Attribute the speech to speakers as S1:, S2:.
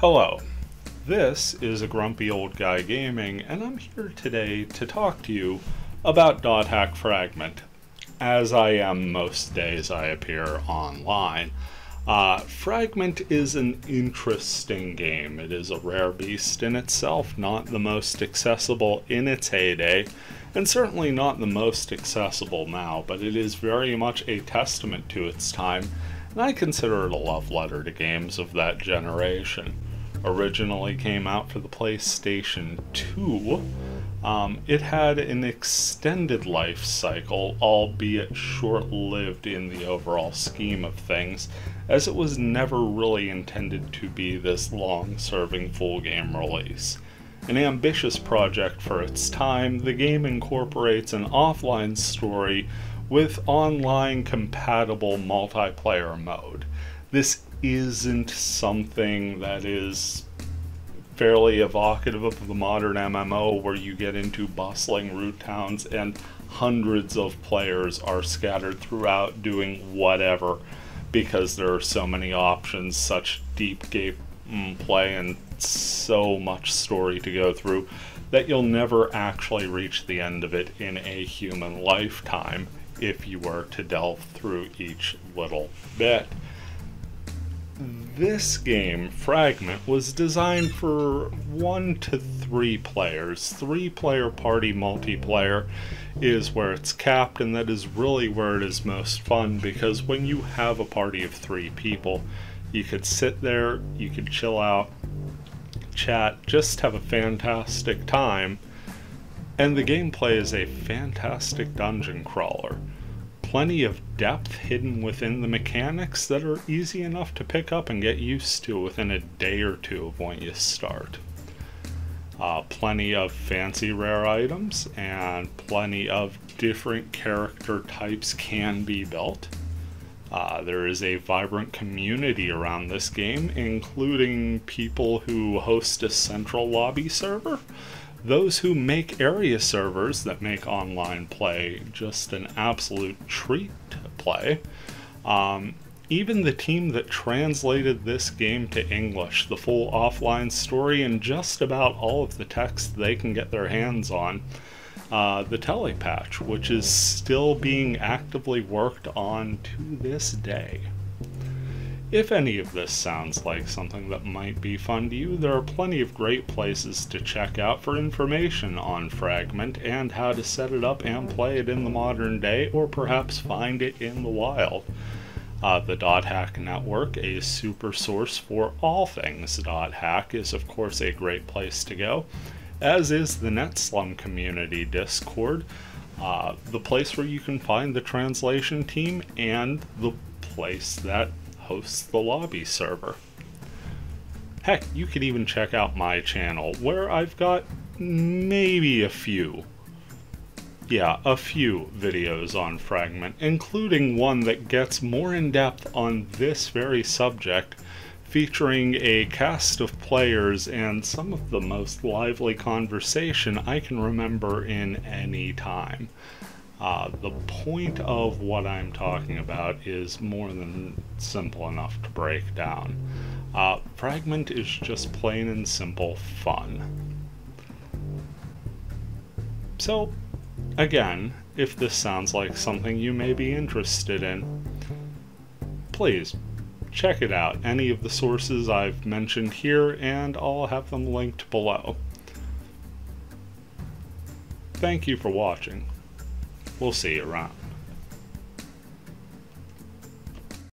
S1: Hello, this is a grumpy old guy gaming, and I'm here today to talk to you about Dot Hack Fragment, as I am most days I appear online. Uh, Fragment is an interesting game. It is a rare beast in itself, not the most accessible in its heyday, and certainly not the most accessible now, but it is very much a testament to its time, and I consider it a love letter to games of that generation. Originally came out for the PlayStation 2 um, it had an extended life cycle, albeit short lived in the overall scheme of things, as it was never really intended to be this long serving full game release. An ambitious project for its time, the game incorporates an offline story with online compatible multiplayer mode. This isn't something that is fairly evocative of the modern MMO where you get into bustling root towns and hundreds of players are scattered throughout doing whatever because there are so many options, such deep game play, and so much story to go through that you'll never actually reach the end of it in a human lifetime if you were to delve through each little bit this game, Fragment, was designed for one to three players. Three player party multiplayer is where it's capped, and that is really where it is most fun because when you have a party of three people, you could sit there, you could chill out, chat, just have a fantastic time. And the gameplay is a fantastic dungeon crawler plenty of depth hidden within the mechanics that are easy enough to pick up and get used to within a day or two of when you start. Uh, plenty of fancy rare items and plenty of different character types can be built. Uh, there is a vibrant community around this game, including people who host a central lobby server those who make area servers that make online play just an absolute treat to play. Um, even the team that translated this game to English, the full offline story, and just about all of the text they can get their hands on, uh, the telepatch, which is still being actively worked on to this day. If any of this sounds like something that might be fun to you, there are plenty of great places to check out for information on Fragment and how to set it up and play it in the modern day, or perhaps find it in the wild. Uh, the Dot Hack Network, a super source for all things Hack, is of course a great place to go, as is the NetSlum Community Discord, uh, the place where you can find the translation team and the place that hosts the lobby server. Heck, you could even check out my channel where I've got maybe a few, yeah, a few videos on Fragment, including one that gets more in depth on this very subject, featuring a cast of players and some of the most lively conversation I can remember in any time. Uh, the point of what I'm talking about is more than simple enough to break down. Uh, Fragment is just plain and simple fun. So, again, if this sounds like something you may be interested in, please check it out. Any of the sources I've mentioned here, and I'll have them linked below. Thank you for watching. We'll see you around.